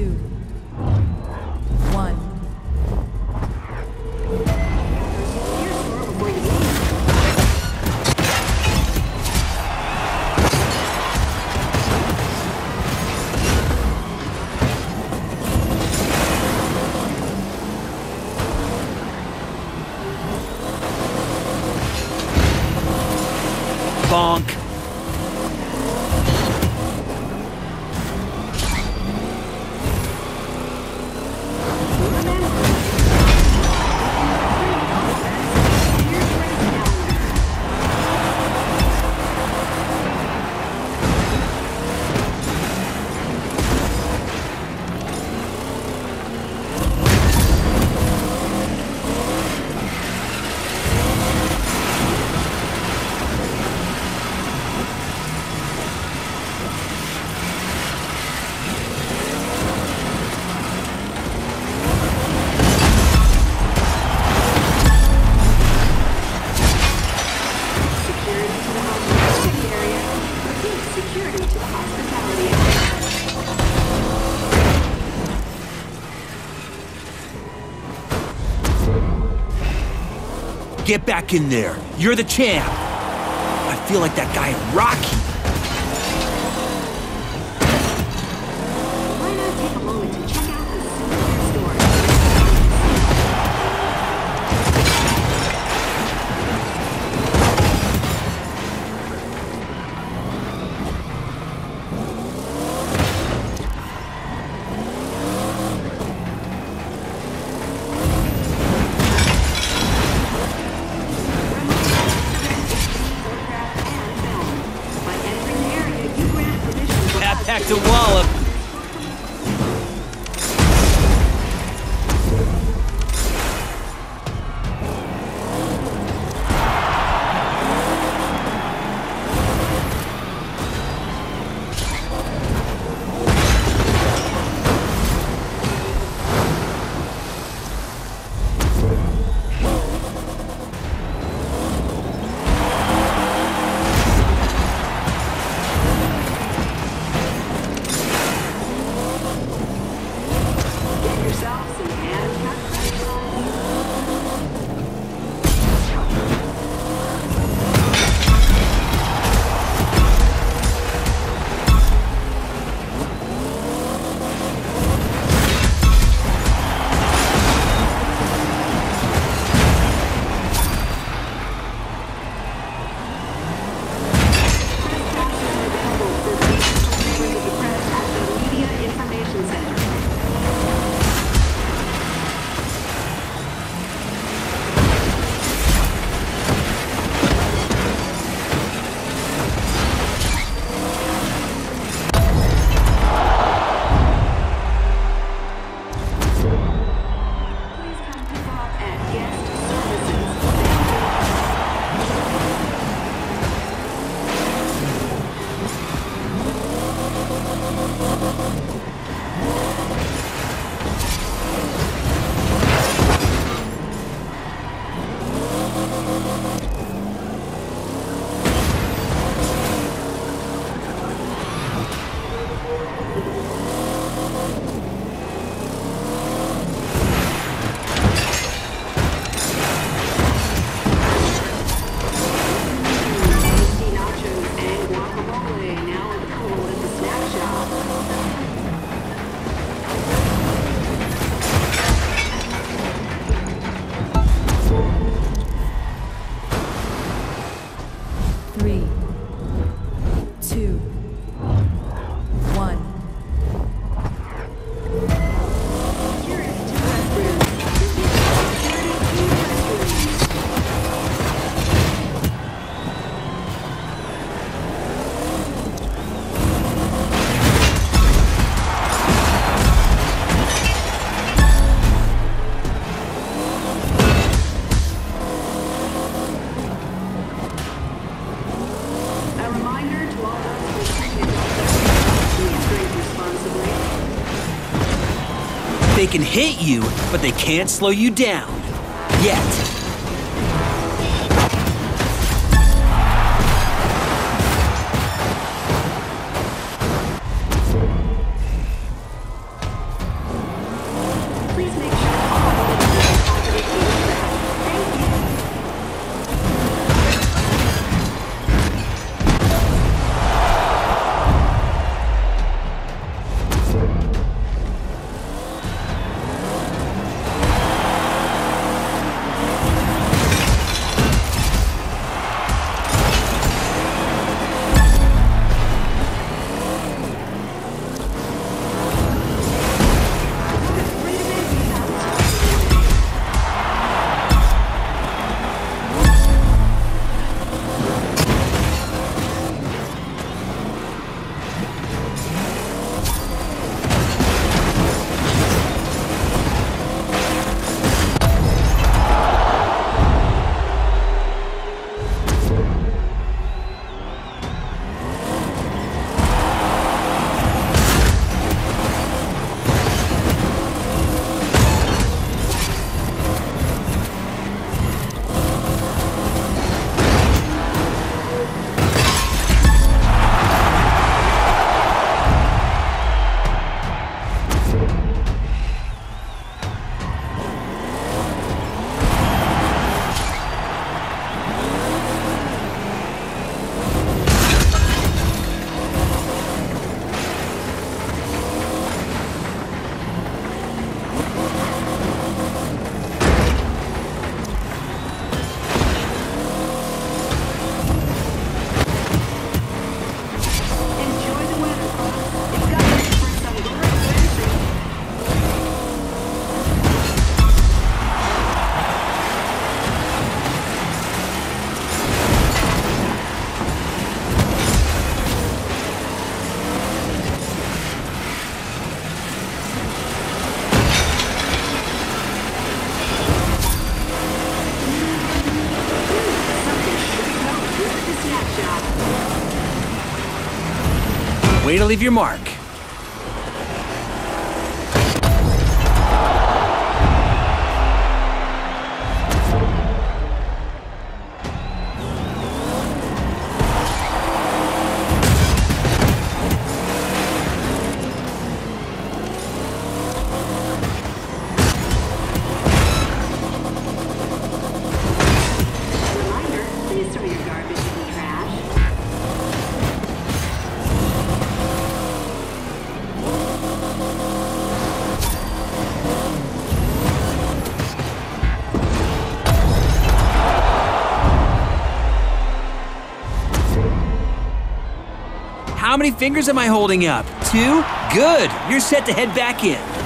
two. Get back in there. You're the champ. I feel like that guy Rocky. They can hit you, but they can't slow you down. Yet. Way to leave your mark. Many fingers am I holding up? Two? Good. You're set to head back in.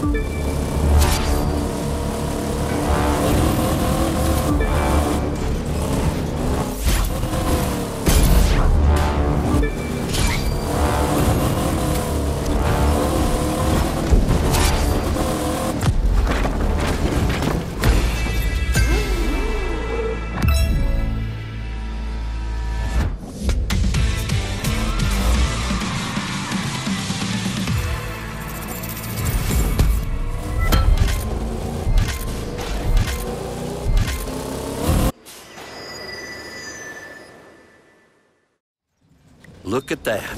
you Look at that.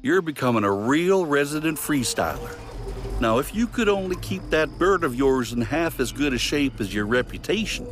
You're becoming a real resident freestyler. Now, if you could only keep that bird of yours in half as good a shape as your reputation,